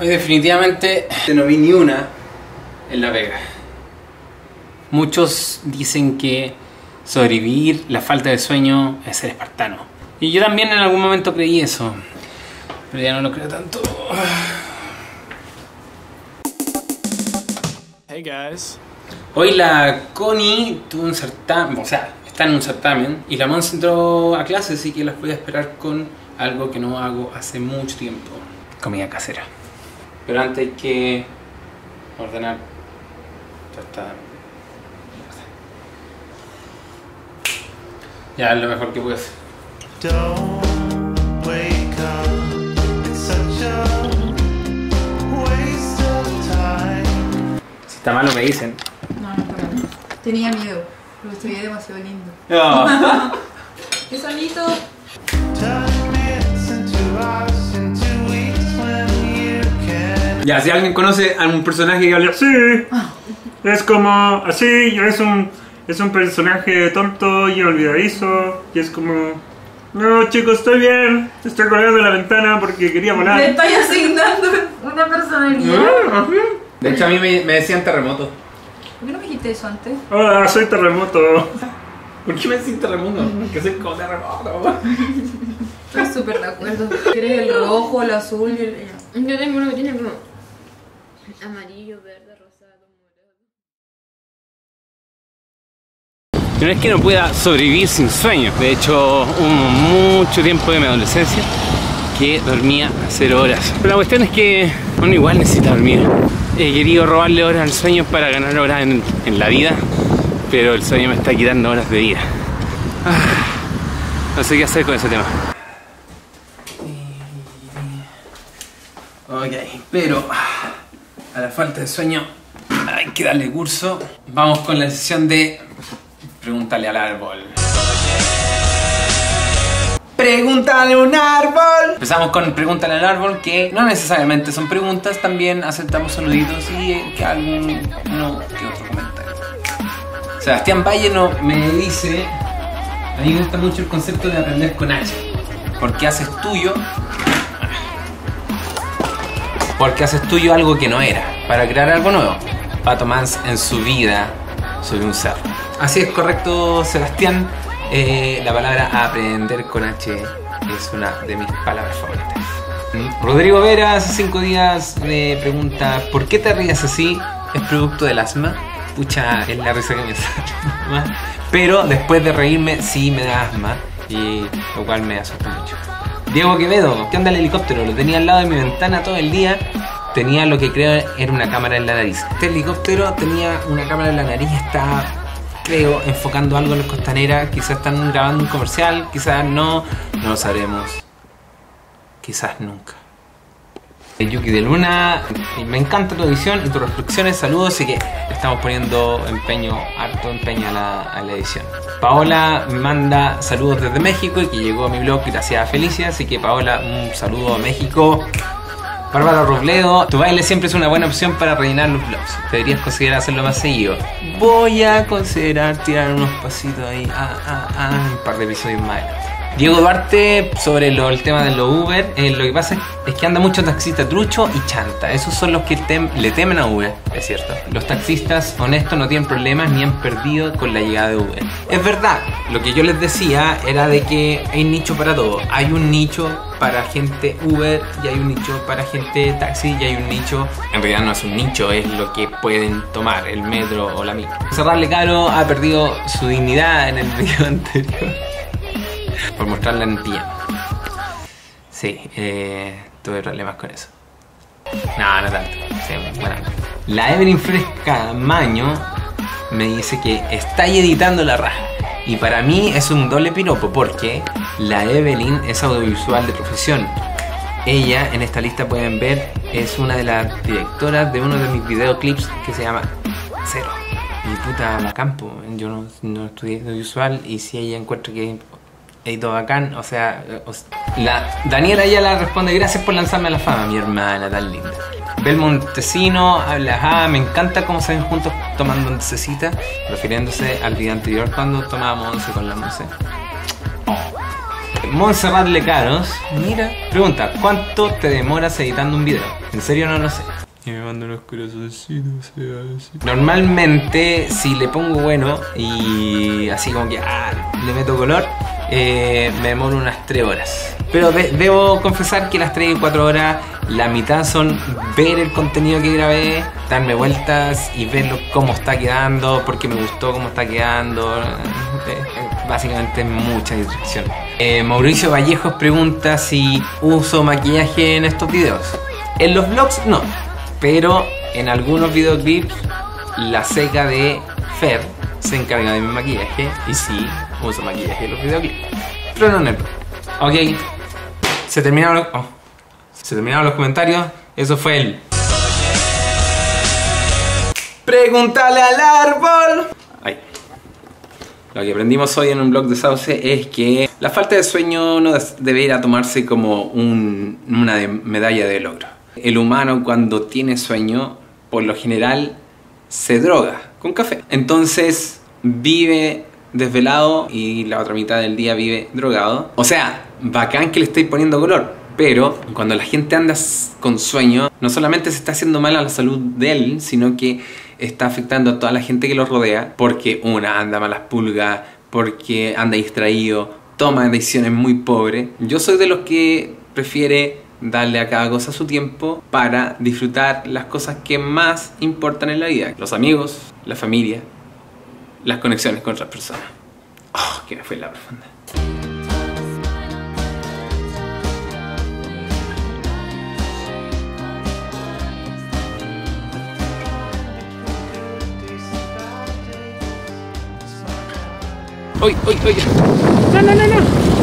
Hoy definitivamente no vi ni una en La Vega. Muchos dicen que sobrevivir la falta de sueño es ser espartano. Y yo también en algún momento creí eso. Pero ya no lo creo tanto. Hey guys. Hoy la Connie tuvo un certamen, o sea, está en un certamen y la Mons entró a clase, así que las voy a esperar con algo que no hago hace mucho tiempo. Comida casera. Pero antes hay que ordenar. Ya está. Ya es lo mejor que puedo hacer. Si está malo me dicen. No, no, nada. Tenía miedo, porque se veía demasiado lindo. No. ¡Qué solito! Ya, si alguien conoce a un personaje que habla así, es como así, es un, es un personaje tonto y olvidadizo, y es como, no chicos, estoy bien, estoy colgando de la ventana porque quería Le volar. estoy asignando una personalidad. De hecho a mí me, me decían terremoto. ¿Por qué no me dijiste eso antes? Hola, soy terremoto. ¿Por qué me decían terremoto? Porque soy como terremoto. Estoy súper de acuerdo. ¿Quieres el rojo, el azul y el... Yo tengo uno que tiene como amarillo, verde, rosado, morado. No es que no pueda sobrevivir sin sueño. De hecho, hubo mucho tiempo de mi adolescencia que dormía cero horas. Pero la cuestión es que uno igual necesita dormir. He querido robarle horas al sueño para ganar horas en, en la vida, pero el sueño me está quitando horas de vida. Ah, no sé qué hacer con ese tema. Ok, pero a la falta de sueño hay que darle curso. Vamos con la sesión de Pregúntale al árbol. Pregúntale a un árbol. Empezamos con Pregúntale al árbol, que no necesariamente son preguntas, también aceptamos saluditos y que algún no, que otro comentario. Sebastián Valle no, me dice, a mí me gusta mucho el concepto de aprender con H, porque haces tuyo porque haces tuyo algo que no era, para crear algo nuevo. Pato Mans en su vida soy un ser. Así es correcto, Sebastián. Eh, la palabra aprender con H es una de mis palabras favoritas. Mm, Rodrigo Vera hace cinco días me pregunta ¿por qué te ríes así? ¿Es producto del asma? Pucha, es la risa que me sale. Pero después de reírme sí me da asma y lo cual me asusta mucho. Diego Quevedo, ¿qué onda el helicóptero? Lo tenía al lado de mi ventana todo el día. Tenía lo que creo era una cámara en la nariz. Este helicóptero tenía una cámara en la nariz, estaba, creo, enfocando algo en la costanera. Quizás están grabando un comercial, quizás no, no lo sabremos. Quizás nunca. Yuki de Luna, me encanta tu edición y tus reflexiones, saludos, así que estamos poniendo empeño, harto empeño a la, edición. Paola manda saludos desde México y que llegó a mi blog gracias a Felicia, así que Paola, un saludo a México. Bárbara Robledo, tu baile siempre es una buena opción para rellenar los blogs. Deberías considerar hacerlo más seguido. Voy a considerar tirar unos pasitos ahí, ah, ah, ah, un par de episodios más. Diego Duarte, sobre el tema de los Uber, eh, lo que pasa es, que anda mucho taxista trucho y chanta. Esos son los que le temen a Uber, es cierto. Los taxistas honestos no tienen problemas ni han perdido con la llegada de Uber. Es verdad, lo que yo les decía era de que hay nicho para todo. Hay un nicho para gente Uber y hay un nicho para gente taxi y hay un nicho, en realidad no es un nicho, es lo que pueden tomar, el metro o la micro. Cerrarle Caro ha perdido su dignidad en el video anterior por mostrarla en pijama. Sí, eh, tuve problemas con eso. No, no tanto. Sí, bueno. La Evelyn Fresca Maño me dice que está editando la raja. Y para mí es un doble piropo porque la Evelyn es audiovisual de profesión. Ella, en esta lista pueden ver, es una de las directoras de uno de mis videoclips que se llama Cero. Y puta, la campo. Yo no, no estudié audiovisual y si ella encuentra que edito bacán, o sea, la Daniela ya la responde, gracias por lanzarme a la fama, mi hermana tan linda. Belmontesino habla, ah, me encanta cómo se ven juntos tomando oncecita, refiriéndose al video anterior cuando tomábamos once con la once. Montserrat Lecaros, mira, pregunta, ¿cuánto te demoras editando un video? En serio no lo sé. Y me manda unos corazoncitos, así. Normalmente, si le pongo bueno y así como que ah, le meto color, eh, me demoro unas 3 horas. Pero de- debo confesar que las 3 y 4 horas, la mitad son ver el contenido que grabé, darme vueltas y verlo cómo está quedando, porque me gustó cómo está quedando. Eh, Básicamente mucha distracción. Eh, Mauricio Vallejos pregunta si uso maquillaje en estos videos. En los vlogs no, pero en algunos videoclips la seca de Fer se encarga de mi maquillaje y sí, uso maquillaje en los videoclips. Pero no en el. Ok, se terminaron los, oh, se terminaron los comentarios. Eso fue el... Pregúntale al árbol. Ahí. Lo que aprendimos hoy en un blog de Sauce es que la falta de sueño no debería tomarse como un- una medalla de logro. El humano cuando tiene sueño, por lo general, se droga con café. Entonces vive desvelado y la otra mitad del día vive drogado. O sea, bacán que le estéis poniendo color. Pero cuando la gente anda con sueño, no solamente se está haciendo mal a la salud de él, sino que está afectando a toda la gente que lo rodea, porque una anda malas pulgas, porque anda distraído, toma decisiones muy pobres. Yo soy de los que prefiere darle a cada cosa su tiempo para disfrutar las cosas que más importan en la vida. Los amigos, la familia, las conexiones con otras personas. Oh, que me fue la profunda. ¡Uy, uy, uy! ¡No, no, no, no!